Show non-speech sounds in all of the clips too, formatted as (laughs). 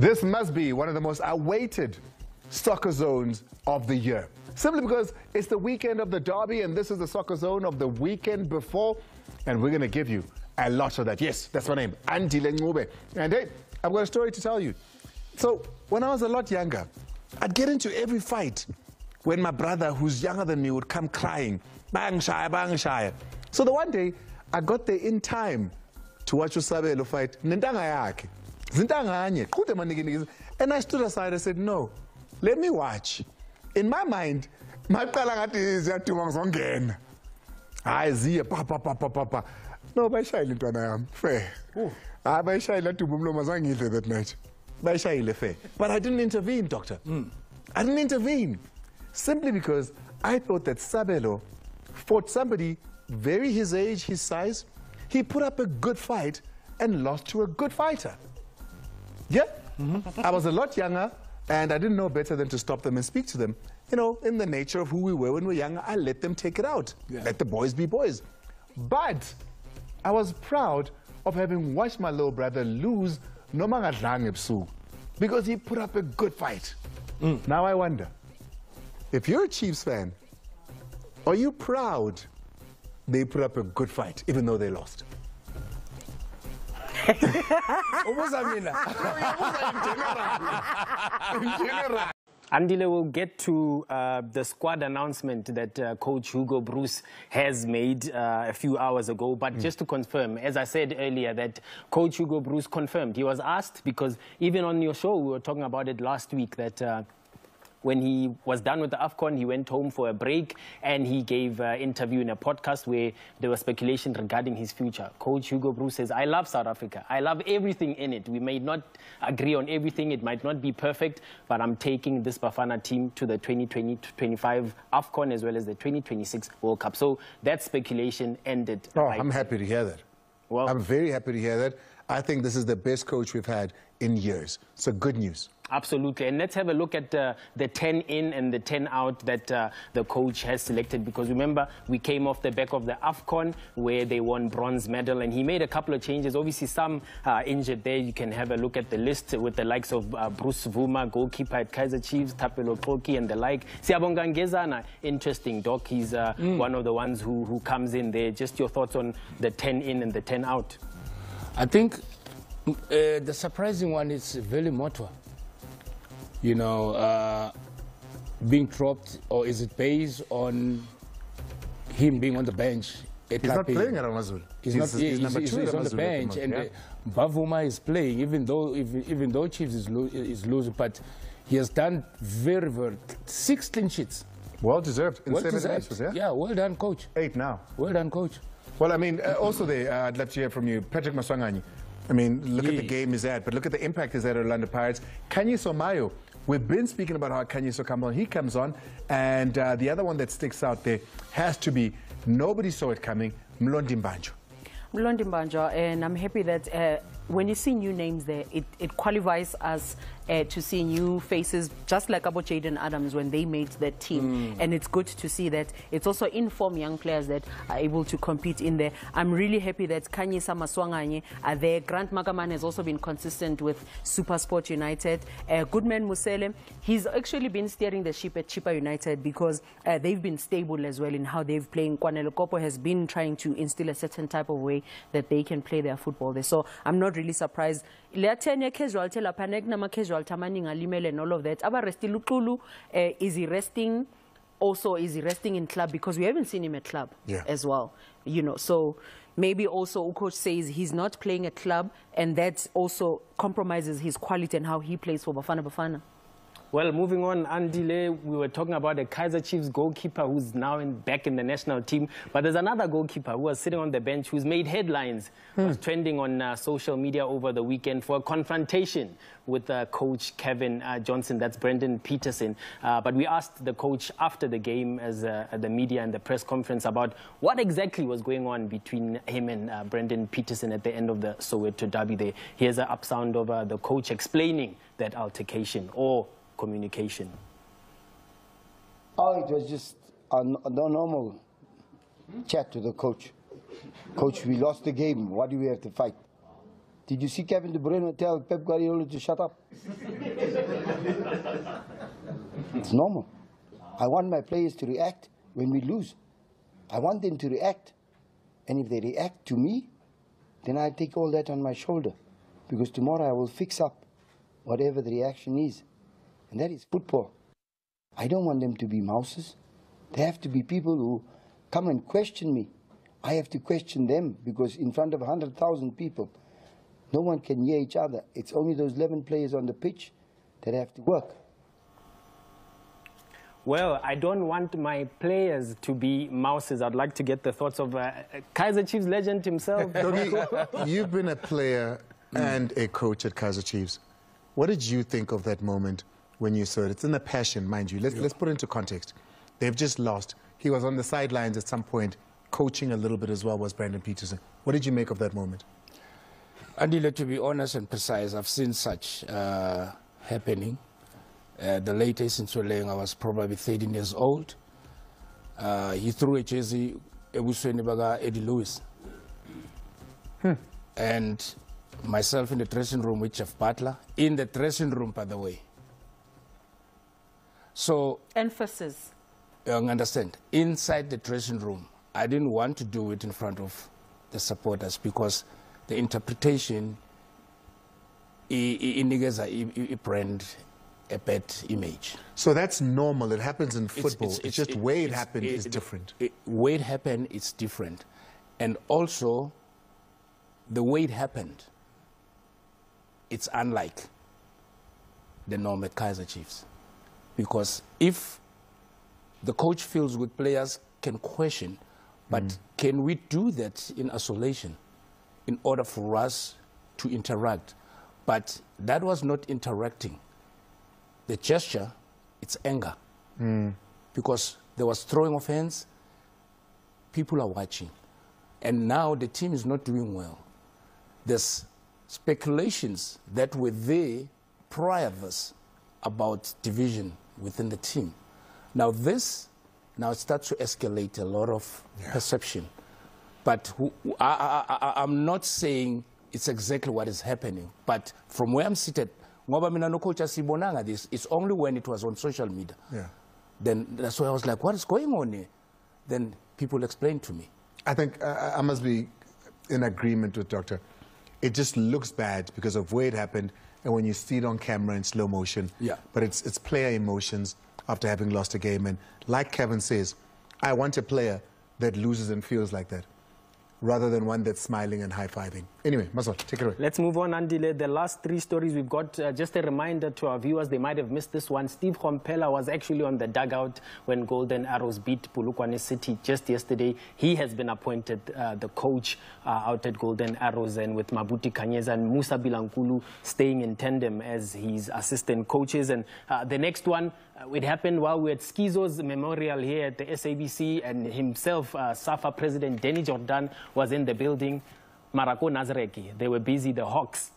This must be one of the most awaited soccer zones of the year. Simply because it's the weekend of the derby and this is the soccer zone of the weekend before. And we're going to give you a lot of that. Yes, that's my name, Andile Ncube. And hey, I've got a story to tell you. So when I was a lot younger, I'd get into every fight when my brother, who's younger than me, would come crying, bang shaya, bang shaya. So the one day, I got there in time to watch uSabelo fight nentanga yakhe. Zintanganye, qhude manikinikisa. And I stood aside and said, no, let me watch. In my mind, maqala ngathi ziyaduma ngizongena. Hayi ziye pa pa pa pa pa pa. No, bayishayile intwana yami. Fair. Hayi bayishayile aduma umlomo azangidle that night. Bayishayile fair. But I didn't intervene, doctor. Hmm. I didn't intervene simply because I thought that Sabelo fought somebody very his age, his size. He put up a good fight and lost to a good fighter. Yeah? Mm-hmm. I was a lot younger and I didn't know better than to stop them and speak to them. You know, in the nature of who we were when we were younger, I let them take it out. Let the boys be boys. But I was proud of having watched my little brother lose noma ngadlange ebusuku because he put up a good fight. Mm. Now I wonder, if you're a Chiefs fan, are you proud they put up a good fight even though they lost? Ubuza mina Andile will get to uh, the squad announcement that uh, Coach Hugo Broos has made uh, a few hours ago. But just to confirm, as I said earlier, that Coach Hugo Broos confirmed. He was asked because even on your show, we were talking about it last week that. Uh, when he was done with the AFCON, he went home for a break and he gave an interview in a podcast where there was speculation regarding his future. Coach Hugo Broos says, I love South Africa. I love everything in it. We may not agree on everything. It might not be perfect, but I'm taking this Bafana team to the 2020-25 AFCON as well as the 2026 World Cup. So that speculation ended. Oh, right. I'm happy to hear that. Well- I'm very happy to hear that. I think this is the best coach we've had in years. So good news. Absolutely. And let's have a look at uh, the 10 in and the 10 out that uh, the coach has selected. Because remember, we came off the back of the AFCON where they won bronze medal. And he made a couple of changes. Obviously, some uh, injured there. You can have a look at the list with the likes of uh, Bruce Bvuma, goalkeeper at Kaizer Chiefs, Tapelo Koki, and the like. Siyabonga Ngezana, interesting, Doc. He's uh, one of the ones who, who comes in there. Just your thoughts on the 10 in and the 10 out. I think uh, the surprising one is Veli Mothwa. You know, uh, being dropped, or is it based on him being on the bench? He's not playing at Amazulu. He's, not. he's He's, number he's- two at he's on the Amazulu at the bench, and yeah. uh, Bvuma is playing, even though even, even though Chiefs is, lo- is losing, but he has done very very six clean sheets. Well deserved in Well seven deserved. matches, yeah? yeah, well done, coach. Eight now. Well done, coach. Well, I mean, uh, also there, uh, I'd love to hear from you, Patrick Maswanganyi. I mean, look at the game he's at, but look at the impact he's at at Orlando Pirates. Khanyisa Mayo, we've been speaking about how Khanyisa comes on. He comes on, and uh, the other one that sticks out there has to be nobody saw it coming, Mlondi Mbanjo. Mlondi Mbanja, and I'm happy that uh, when you see new names there, it, it qualifies us uh, to see new faces, just like about Jayden Adams when they made that team. And it's good to see that it's also inform young players that are able to compete in there. I'm really happy that Kanye Samaswanganye are there. Grant Margeman has also been consistent with Super Sport United. Uh, Goodman Mosele, he's actually been steering the ship at Chippa United because uh, they've been stable as well in how they've playing. Kwanele Kopo has been trying to instill a certain type of way that they can play their football there. So I'm not really surprised. Le 10 year casualty lapha nama casual amaningi alimele and all of that. Aba resti Luqulu uh, is he resting also is he resting in club because we haven't seen him at club Yeah. as well. You know, so maybe also coach says he's not playing at club and that also compromises his quality and how he plays for Bafana Bafana. Well, moving on, Andile, we were talking about the Kaizer Chiefs goalkeeper who's now in, back in the national team. But there's another goalkeeper who was sitting on the bench who's made headlines, was trending on uh, social media over the weekend for a confrontation with uh, coach Cavin uh, Johnson. That's Brandon Peterson. Uh, but we asked the coach after the game, as uh, the media and the press conference, about what exactly was going on between him and uh, Brandon Peterson at the end of the Soweto derby there. Here's an up sound of uh, the coach explaining that altercation or communication. Oh, it was just a, normal chat to the coach. Coach, we lost the game. Why do we have to fight? Did you see Kevin De Bruyne tell Pep Guardiola to shut up? it's normal. I want my players to react when we lose. I want them to react. And if they react to me, then I take all that on my shoulder. Because tomorrow I will fix up whatever the reaction is. And that is football. I don't want them to be mouses. They have to be people who come and question me. I have to question them because in front of 100,000 people, no one can hear each other. It's only those 11 players on the pitch that have to work. Well, I don't want my players to be mouses. I'd like to get the thoughts of uh, Kaizer Chiefs legend himself. (laughs) (laughs) You've been a player and a coach at Kaizer Chiefs. What did you think of that moment when you saw it? It's in the passion, mind you. Let's, let's put it into context. They've just lost. He was on the sidelines at some point, coaching a little bit as well, was Brandon Peterson. What did you make of that moment? Andile, to be honest and precise, I've seen such uh, happening. Uh, the latest in Soleng, I was probably 13 years old. Uh, he threw a jersey ebusweni baka Eddie Lewis. And myself in the dressing room with Jeff Butler, in the dressing room, by the way. So Emphasis. you understand, inside the dressing room, I didn't want to do it in front of the supporters because the interpretation i- i- inikeza i- i- i-brand a bad image. So that's normal. It happens in It's- football. It's, just way it happened it- is different. It, way it happened is different. And also, the way it happened, it's unlike the norm at Kaizer Chiefs. Because if the coach feels good, players can question, but mm. can we do that in isolation in order for us to interact? But that was not interacting. The gesture, it's anger. Mm. Because there was throwing of hands, people are watching. And now the team is not doing well. There's speculations that were there prior this about division within the team. Now this now it starts to escalate a lot of perception. But who, I, I, I, I'm not saying it's exactly what is happening. But from where I'm seated, ngoba mina no coach asibonanga this. It's only when it was on social media. Yeah. Then that's why I was like, what is going on here? Then people explained to me. I think uh, I must be in agreement with Doctor. It just looks bad because of where it happened and when you see it on camera in slow motion. Yeah. But it's, it's player emotions after having lost a game. And like Cavin says, I want a player that loses and feels like that rather than one that's smiling and high fiving. Anyway, Masol, take it away. Let's move on, Andile. The last three stories we've got, uh, just a reminder to our viewers, they might have missed this one. Steve Komphela was actually on the dugout when Golden Arrows beat Polokwane City just yesterday. He has been appointed uh, the coach uh, out at Golden Arrows, and with Mabhuti Khenyeza and Musa Bilankulu staying in tandem as his assistant coaches. And uh, the next one, uh, it happened while we were at Skizo's memorial here at the SABC, and himself, uh, SAFA President Danny Jordaan, was in the building. Marako Nazareki, they were busy, the Hawks,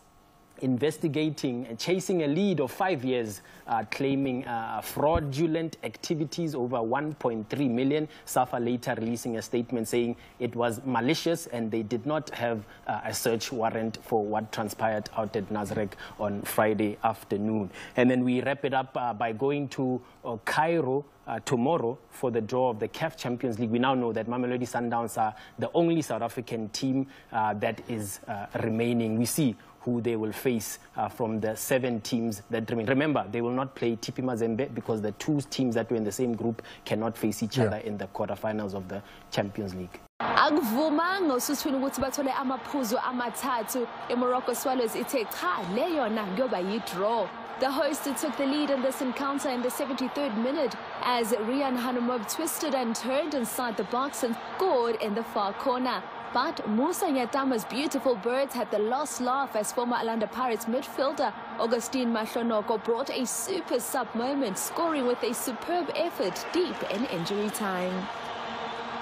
investigating and chasing a lead of five years, uh, claiming uh, fraudulent activities over 1.3 million. SAFA later releasing a statement saying it was malicious and they did not have uh, a search warrant for what transpired out at Nasrec on Friday afternoon. And then we wrap it up uh, by going to uh, Cairo uh, tomorrow for the draw of the CAF Champions League. We now know that Mamelodi Sundowns are the only South African team uh, that is uh, remaining. We see who they will face uh, from the seven teams that remain. Remember, they will not play TP Mazembe because the two teams that were in the same group cannot face each other in the quarterfinals of the Champions League. akuvumanga usuthwini ukuthi bathole amaphuzu amathathu imorocco swallows ithe cha le yona kuyoba yi-draw the hosts took the lead in this encounter in the 73rd minute as Rian Hanumov twisted and turned inside the box and scored in the far corner. But Musa Nyatama's beautiful birds had the last laugh as former Orlando Pirates midfielder Augustine Mahlonoko brought a super sub moment, scoring with a superb effort deep in injury time.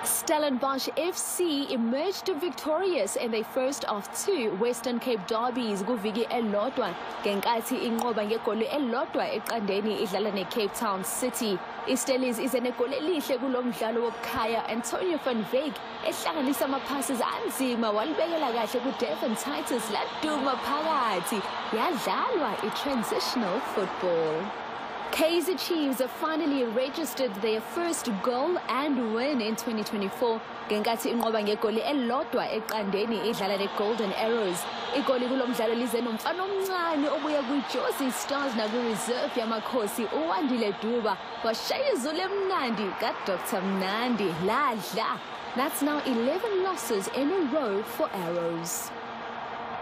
Stellenbosch FC emerged victorious in their first of two Western Cape derbies kuviki elodwa ngenkathi inqoba ngegoli elodwa eqandeni idlala neCape Town City. IStellies ize negoli elihle kulo mdlalo wobukhaya Antonio van Wyk ehlanganisa ama-passes anzima walibekela kahle kuDevon Titus laduma phakathi yadlalwa i-transitional football. Kaizer Chiefs have finally registered their first goal and win in 2024 ngenkathi inqoba ngegoli elodwa eqandeni idlala ne-golden arrows. Igoli kulo mdlalo lize nomfana omncane obuya kwi-josi stars nakwi-reserve yamakhosi uwandile duba. Washaya izulu emnandi kadr mnandi. Ladla. That's now 11 losses in a row for arrows.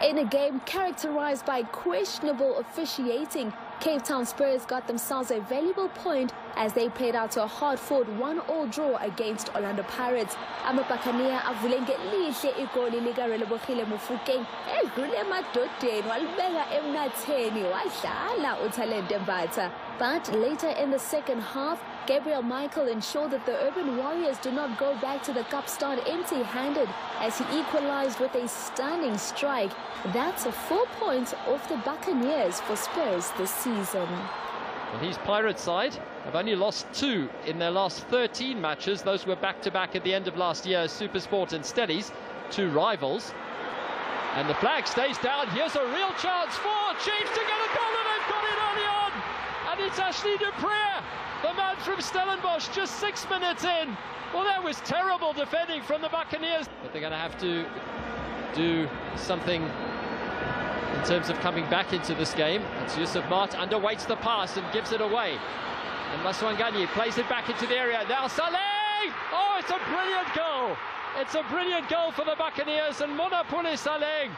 In a game characterized by questionable officiating Cape Town Spurs got themselves a valuable point as they played out to a hard-fought one-all draw against Orlando Pirates. Amabhakania avule ngelihle igoli likarelebogile mufukeng edlule emadodeni walibeka emnatheni wadlala utalente mbatha but later in the second half Gabriel Michael ensured that the Urban Warriors do not go back to the cup start empty-handed as he equalized with a stunning strike. That's a four points off the Buccaneers for Spurs this season. And his Pirates side have only lost two in their last 13 matches. Those were back-to-back -back at the end of last year, Supersport and Stellies, two rivals. And the flag stays down. Here's a real chance for Chiefs to get a goal, it's Ashley Du Preez the man from Stellenbosch just six minutes in. Well, that was terrible defending from the Buccaneers. But they're going to have to do something in terms of coming back into this game. It's Yusuf Maart underweights the pass and gives it away. And Maswanganyi plays it back into the area. Now Saleng! Oh, it's a brilliant goal. It's a brilliant goal for the Buccaneers and Monnapule Saleng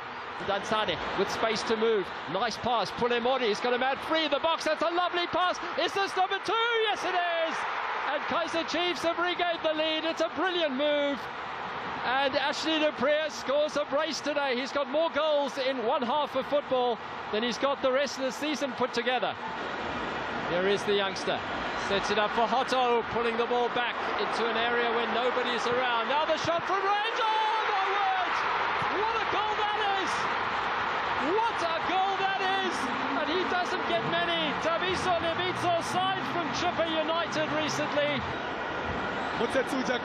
Dansane with space to move. Nice pass. Pulemori. He's got a man free in the box. That's a lovely pass. Is this number two? Yes, it is. And Kaizer Chiefs have regained the lead. It's a brilliant move. And Ashley Du Preez scores a brace today. He's got more goals in one half of football than he's got the rest of the season put together. Here is the youngster. Sets it up for Hotto, pulling the ball back into an area where nobody's around. Now the shot from range. Oh, my word! What a is! What a goal that is! And he doesn't get many. Thabiso Lebitso signed from Chippa United recently. motsetsuja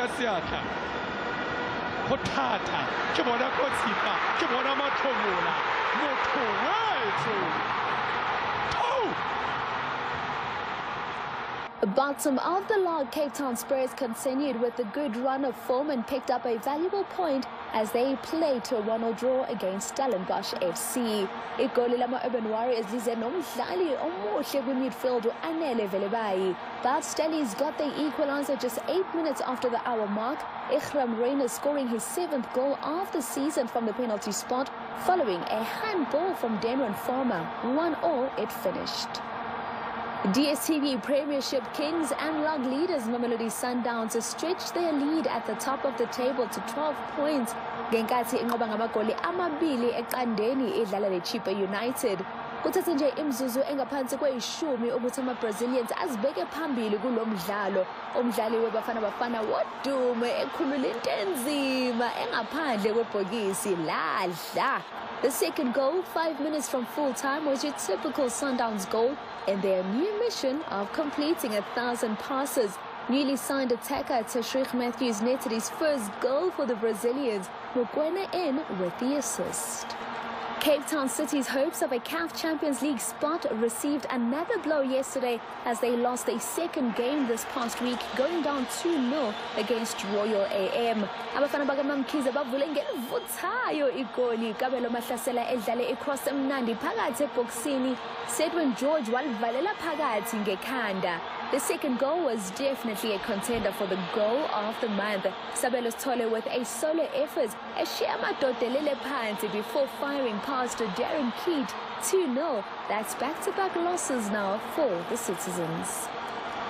The bottom of the log, Cape Town Spurs continued with a good run of form and picked up a valuable point as they played to a 1-0 draw against Stellenbosch FC. Igoli lama-Urban Warriors lize nomdlali omuhle u-Anele Velebayi. But Stellies got the equalizer just eight minutes after the hour mark. Iqraam Rayners scoring his seventh goal of the season from the penalty spot following a handball from Denron Farmer. 1-0 it finished. DSTV Premiership Kings and log leaders Mamelodi Sundowns stretched their lead at the top of the table to 12 points. Ngenkathi inqoba ngamagoli amabili eqandeni idlala leChippa United. Kuthathe nje imzuzu engaphansi kweyishumi ukuthi ama-brazilians azibeke phambili kulo mdlalo. Umdlali webafana bafana wodume ekhulula into enzima engaphandle kwebhokisi ladla the second goal, five minutes from full time, was your typical Sundowns goal in their new mission of completing a thousand passes. Newly signed attacker Tashriq Matthews netted his first goal for the Brazilians, Mokwena in with the assist. Cape Town City's hopes of a CAF Champions League spot received another blow yesterday as they lost a second game this past week, going down 2-0 against Royal AM. abafana bakamamkhize bavule ngelivuthayo igoli kabelo mahlasela edlale icross emnandi phakathi ebhokisini sedwin george walivalela phakathi ngekhanda the second goal was definitely a contender for the goal of the month. Sabelo Tole with a solo effort as Shiama Dodelele phansi before firing past Darren Keet 2-0. That's back-to-back -back losses now for the citizens.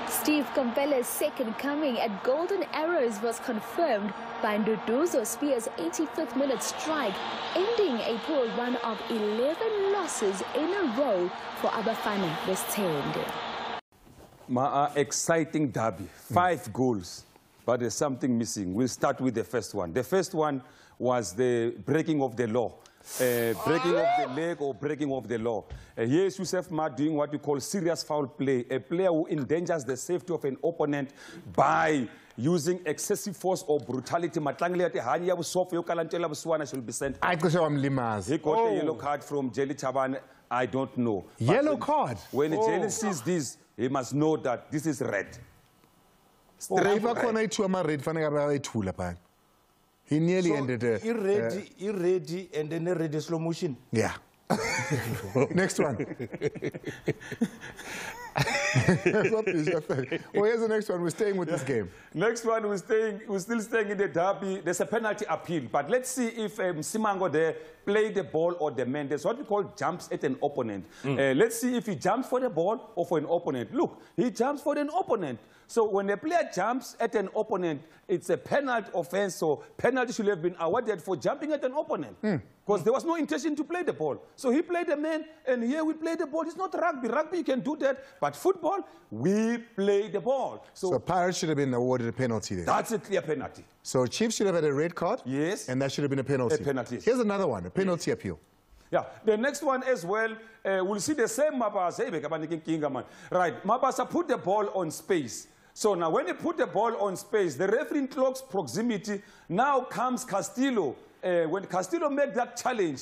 Steve Komphela's second coming at Golden Arrows was confirmed by Nduduzo Spears' 85th minute strike, ending a poor run of 11 losses in a row for Abafana West End. Ma exciting derby, five goals. but there's something missing. We'll start with the first one. The first one was the breaking of the law. Uh, breaking of the leg or breaking of the law. Uh, here is Yusuf Ma doing what we call serious foul play, a player who endangers the safety of an opponent by using excessive force or brutality. Matlangile ati hanya busofu yo kalantela busuwana should be sent. Hayi cishe wamlimaza. He got Oh. a yellow card from Jelly Chavani. I don't know. But Yellow when- card? When Oh. Jelly sees this, he must know that this is red. Oh, Straight if red. akhona ithu ama-red fanele abe he nearly ended uh, i-ready i-ready and then i-ready slow motion yeah (laughs) next one (laughs) What is your thing? well here's the next one we're staying with this game Next one, we're, staying, we're still staying in the derby. There's a penalty appeal, but let's see if um, Simango there played the ball or the man. There's what we call jumps at an opponent. Mm. Uh, let's see if he jumps for the ball or for an opponent. Look, he jumps for an opponent. So when a player jumps at an opponent, it's a penalty offense. So penalty should have been awarded for jumping at an opponent Hmm. because there was no intention to play the ball. So he played the man, and here we play the ball. It's not rugby. Rugby you can do that, but football we play the ball. so Pirates should have been awarded a penalty there That's a clear penalty. so Chiefs should have had a red card Yes. and that should have been a penalty A penalty, here's another one a penalty appeal Yeah, the next one as well, uh, we'll see the same Mabasa. Hey, inkinga, man. Right, Mabasa put the ball on space. So now when he put the ball on space, the referee clocks proximity. Now comes Castillo. Uh, when Castillo made that challenge,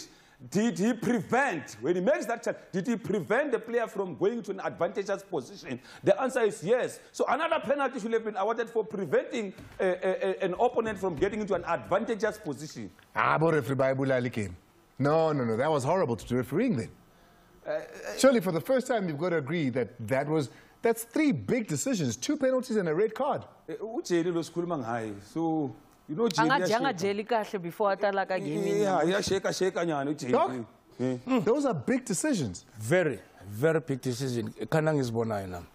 did he prevent, when he makes that challenge, did he prevent the player from going to an advantageous position? The answer is yes. So another penalty should have been awarded for preventing uh, uh, uh, an opponent from getting into an advantageous position. ah bo referee bayibulala game no no no that was horrible to do refereeing then surely for the first time you've got to agree that that was that's three big decisions two penalties and a red card lo sikhuluma ngaye so you know Jeli angathi iyasheka. angajeli kahle before atala ka game yeah iyasheka sheka nyana Doc, ujeli those are big decisions very very big decision khana ngizibonayo nami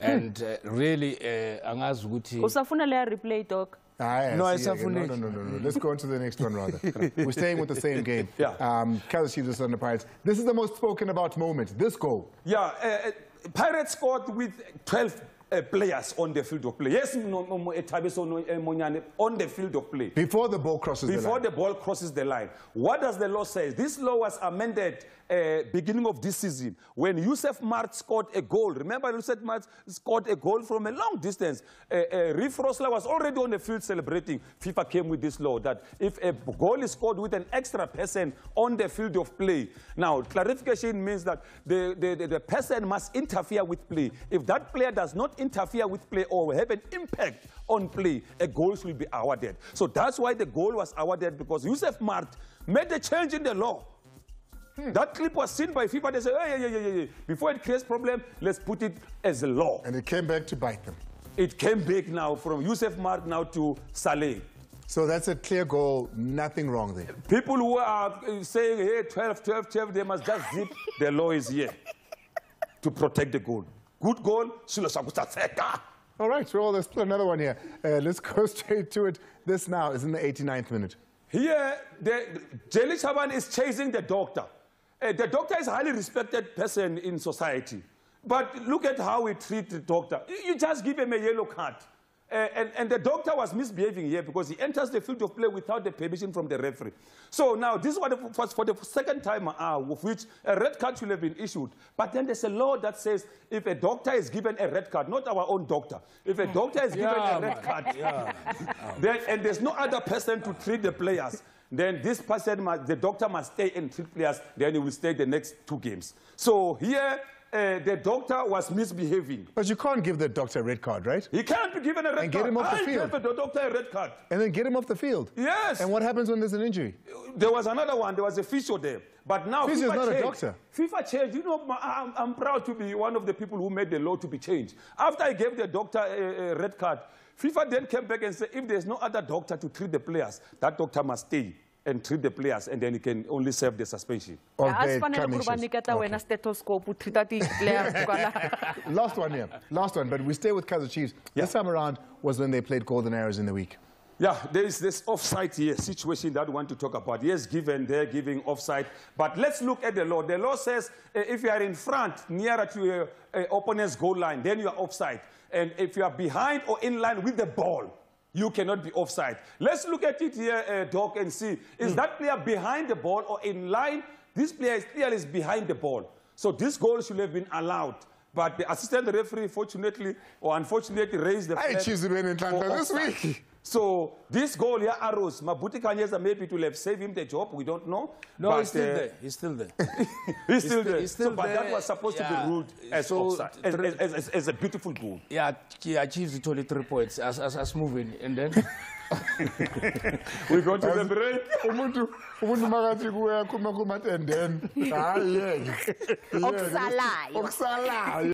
and uh, really uh, angazi ukuthi usafuna leya replay dog Ah, No, I I see again. suffer no, no, no, no, no. Let's go on to the next one rather. We're staying with the same (laughs) game. Yeah. Um, Kaizer Chiefs versus the Pirates. This is the most spoken about moment. This goal. yeah uh, uh, pirates scored with 12 uh, players on the field of play yes on the field of play Before the ball crosses the before line. the ball crosses the line. What does the law say? This law was amended uh, beginning of this season when Yusuf Maart scored a goal. Remember, Yusuf Maart scored a goal from a long distance. Uh, uh, Reeve Frosler was already on the field celebrating. FIFA came with this law that if a goal is scored with an extra person on the field of play, now clarification means that the, the, the, the person must interfere with play. If that player does not interfere with play or have an impact on play, a goal should be awarded. So that's why the goal was awarded because Yusuf Maart made a change in the law. That clip was seen by FIFA. They said, hey, yeah, yeah, yeah, yeah. Before it creates problem, let's put it as a law. And it came back to bite them. It came back now from Yusuf Maart now to Saleng. So that's a clear goal. Nothing wrong there. People who are uh, saying, hey, 12, 12, 12, they must just zip. the law is here to protect the goal. Good goal, Silo Sakuta All right, well, let's put another one here. Uh, let's go (laughs) straight to it. This now is in the 89th minute. Here, the, Jelly Chavani is chasing the doctor. Uh, the doctor is a highly respected person in society. But look at how we treat the doctor. You- You just give him a yellow card. Uh, and, and the doctor was misbehaving here because he enters the field of play without the permission from the referee. So now, this was for the second time uh, of which a red card should have been issued. But then there's a law that says if a doctor is given a red card, not our own doctor, if a doctor is given Yeah, a red card, (laughs) then, and there's no other person to treat the players, then this person, must, the doctor must stay and treat players, then he will stay the next two games. So here, uh, the doctor was misbehaving. But you can't give the doctor a red card, right? He can't be given a red And card. get him off the I field. gave the doctor a red card. And then get him off the field. Yes. And what happens when there's an injury? There was another one. There was a physio there. But now Physio is FIFA not a changed. doctor. FIFA changed. You know, I'm, I'm proud to be one of the people who made the law to be changed. After I gave the doctor a, a red card, FIFA then came back and said, if there's no other doctor to treat the players, that doctor must stay and treat the players, and then he can only serve the suspension. Of a their swi fanele ku ri va commissions. niketa wena stethoscope u treata ti-players kwala (laughs) Last one here. Last one. But we stay with Kaizer Chiefs. This time around was when they played Golden Arrows in the week. Yeah, there is this offside here situation that we want to talk about. Yes, given they're giving offside, but let's look at the law. The law says uh, if you are in front, nearer to your uh, opponent's goal line, then you are offside. And if you are behind or in line with the ball, you cannot be offside. Let's look at it here, uh, Doc, and see is that player behind the ball or in line? This player is clearly is behind the ball. So this goal should have been allowed. But the assistant referee, fortunately or unfortunately, raised the flag Chizibwe in for Nhlanhla this week. So this goal here arose. Mabhuti Khenyeza maybe it will have saved him the job. We don't know. No, but, he's still uh, there. He's still there. (laughs) He's still sti- there. he's still so, but that was supposed to be ruled as So, offside, as, as, as, as a beautiful goal. yeah, he achieves the 23 points as, as, as moving. And then (laughs) We go to the break. umuntu umuntu makathi kuyakhuluma khuluma and then (laughs) hayi yeke Okusalayo. okusalayo